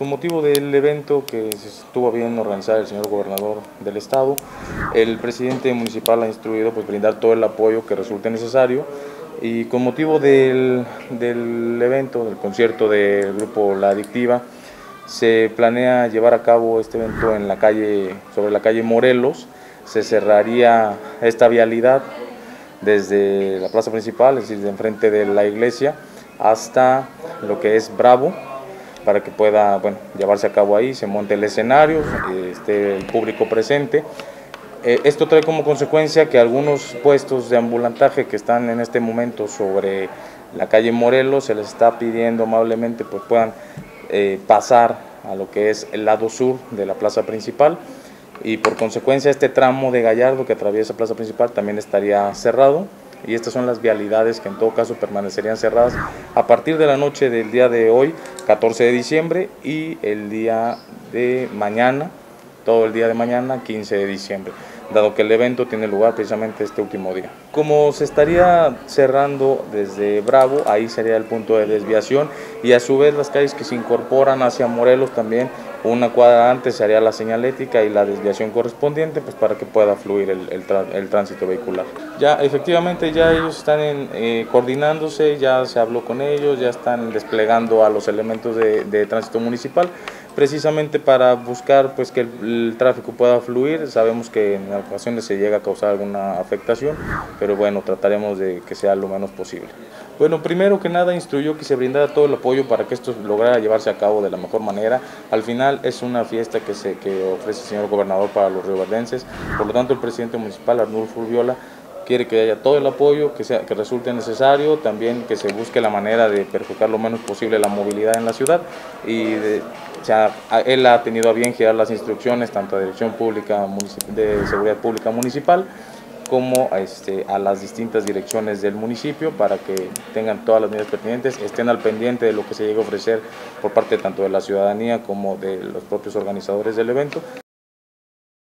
Con motivo del evento que se estuvo bien organizar el señor gobernador del estado, el presidente municipal ha instruido pues, brindar todo el apoyo que resulte necesario. Y con motivo del, del evento, del concierto del grupo La Adictiva, se planea llevar a cabo este evento en la calle, sobre la calle Morelos, se cerraría esta vialidad desde la plaza principal, es decir, de enfrente de la iglesia, hasta lo que es Bravo, para que pueda bueno, llevarse a cabo ahí, se monte el escenario, esté el público presente. Eh, esto trae como consecuencia que algunos puestos de ambulantaje que están en este momento sobre la calle Morelos se les está pidiendo amablemente pues puedan eh, pasar a lo que es el lado sur de la plaza principal y por consecuencia este tramo de Gallardo que atraviesa plaza principal también estaría cerrado y estas son las vialidades que en todo caso permanecerían cerradas a partir de la noche del día de hoy, 14 de diciembre, y el día de mañana, todo el día de mañana, 15 de diciembre, dado que el evento tiene lugar precisamente este último día. Como se estaría cerrando desde Bravo, ahí sería el punto de desviación y a su vez las calles que se incorporan hacia Morelos también una cuadra antes se haría la señalética y la desviación correspondiente pues para que pueda fluir el, el, tránsito vehicular. Ya efectivamente ya ellos están eh, coordinándose, ya se habló con ellos, ya están desplegando a los elementos de, de tránsito municipal precisamente para buscar pues que el, tráfico pueda fluir. Sabemos que en ocasiones se llega a causar alguna afectación, pero bueno, trataremos de que sea lo menos posible. Bueno, primero que nada instruyó que se brindara todo el apoyo para que esto lograra llevarse a cabo de la mejor manera. Al final es una fiesta que, se, que ofrece el señor gobernador para los rioverdenses, por lo tanto el presidente municipal Arnulfo Urbiola quiere que haya todo el apoyo que, sea, que resulte necesario, también que se busque la manera de perjudicar lo menos posible la movilidad en la ciudad y de, él ha tenido a bien girar las instrucciones tanto a Dirección Pública de Seguridad Pública Municipal como a, este, a las distintas direcciones del municipio para que tengan todas las medidas pertinentes, estén al pendiente de lo que se llegue a ofrecer por parte tanto de la ciudadanía como de los propios organizadores del evento.